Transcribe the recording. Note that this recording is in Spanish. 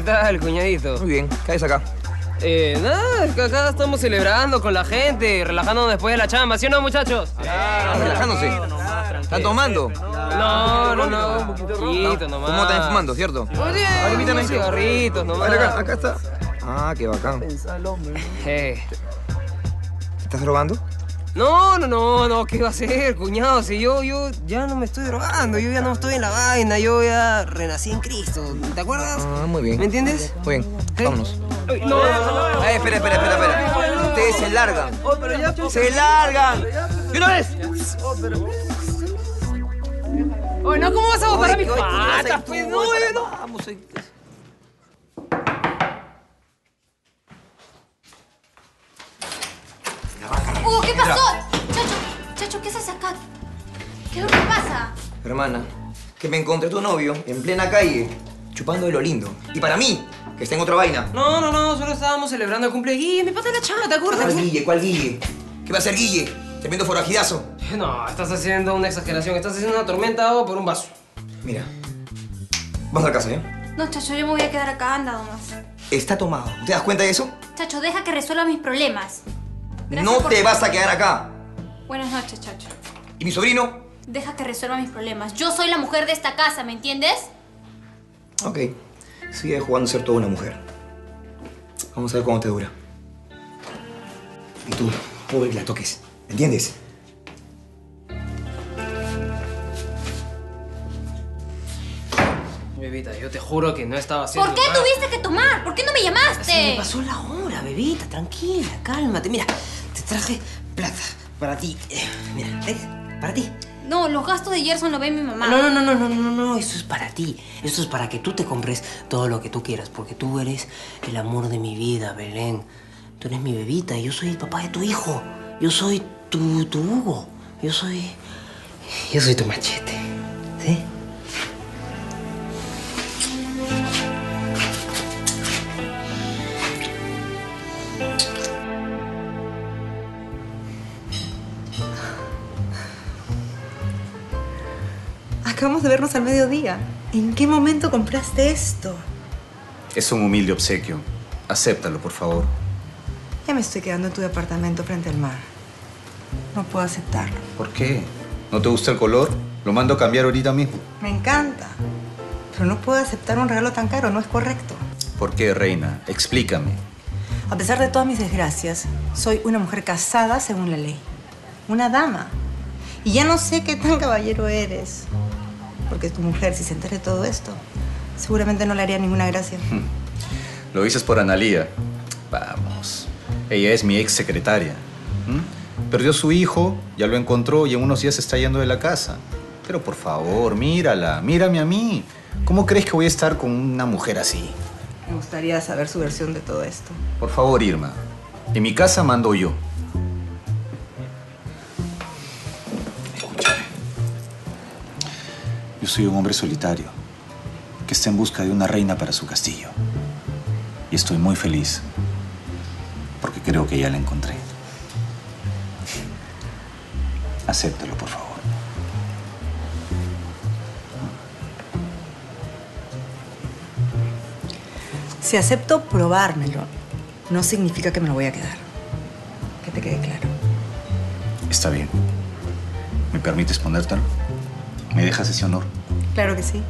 ¿qué tal, cuñadito? Muy bien, ¿qué haces acá? Eh, nada, es que acá estamos celebrando con la gente, relajándonos después de la chamba, ¿sí o no, muchachos? ¿Están relajándose? ¿Están tomando? No, no, no, un poquito nomás. ¿Cómo están fumando, cierto? Oye, invítame. unos cigarritos nomás. Vale, acá, acá está. Ah, qué bacán. Eh, ¿Estás drogando? No, no, no, no, ¿qué va a ser, cuñado? Si yo, yo ya no me estoy drogando, yo ya no estoy en la vaina, yo ya renací en Cristo, ¿te acuerdas? Ah, muy bien. ¿Me entiendes? Muy bien, ¿Eh? vámonos. Ay, no, no, Eh, espera, espera, espera, espera. Ustedes se largan. ¡Se largan! ¡De una vez! Oye, no, ¿cómo vas a botar a mis patas? Pues no, oye, no. Vamos, eh. ¡Uh! ¿Qué pasó? Chacho, Chacho, ¿qué haces acá? ¿Qué es lo que pasa? Hermana, que me encontré tu novio en plena calle, chupando de lo lindo. Y para mí, que está en otra vaina. No, no, no, solo estábamos celebrando el cumple de Guille, mi pata de la chamba, ¿te acuerdas? ¿Cuál Guille? ¿Cuál Guille? ¿Qué va a ser Guille? Tremendo forajidazo. No, estás haciendo una exageración, estás haciendo una tormenta agua por un vaso. Mira, vamos a casa, ¿eh? No, Chacho, yo me voy a quedar acá, anda nomás. Está tomado. ¿Te das cuenta de eso? Chacho, deja que resuelva mis problemas. Gracias no por- te vas a quedar acá. Buenas noches, Chacho. ¿Y mi sobrino? Deja que resuelva mis problemas. Yo soy la mujer de esta casa, ¿me entiendes? Ok. Sigue jugando a ser toda una mujer. Vamos a ver cuándo te dura. Y tú, pobre que la toques. ¿Me entiendes? Bebita, yo te juro que no estaba haciendo ¿Por qué nada. tuviste que tomar? ¿Por qué no me llamaste? Se me pasó la hora, bebita, tranquila, cálmate. Mira, traje plata para ti. Eh, Mira, ¿ves? Para ti. No, los gastos de Gerson lo ve mi mamá. No, no, no, no, no, no, no, eso es para ti. Eso es para que tú te compres todo lo que tú quieras, porque tú eres el amor de mi vida, Belén. Tú eres mi bebita, yo soy el papá de tu hijo. Yo soy tu, tu Hugo. Yo soy. Yo soy tu machete. ¿Sí? Acabamos de vernos al mediodía. ¿En qué momento compraste esto? Es un humilde obsequio. Acéptalo, por favor. Ya me estoy quedando en tu departamento frente al mar. No puedo aceptarlo. ¿Por qué? ¿No te gusta el color? Lo mando a cambiar ahorita mismo. Me encanta. Pero no puedo aceptar un regalo tan caro, no es correcto. ¿Por qué, reina? Explícame. A pesar de todas mis desgracias, soy una mujer casada según la ley. Una dama. Y ya no sé qué tan caballero eres. Porque tu mujer, si se entera de todo esto, seguramente no le haría ninguna gracia. Lo dices por Analía. Vamos. Ella es mi ex secretaria. Perdió su hijo, ya lo encontró y en unos días se está yendo de la casa. Pero por favor, mírala, mírame a mí. ¿Cómo crees que voy a estar con una mujer así? Me gustaría saber su versión de todo esto. Por favor, Irma. En mi casa mando yo. Yo soy un hombre solitario que está en busca de una reina para su castillo. Y estoy muy feliz porque creo que ya la encontré. Acéptalo, por favor. Si acepto probármelo, no significa que me lo voy a quedar. Que te quede claro. Está bien. ¿Me permites ponértelo? ¿Me dejas ese honor? Claro que sí.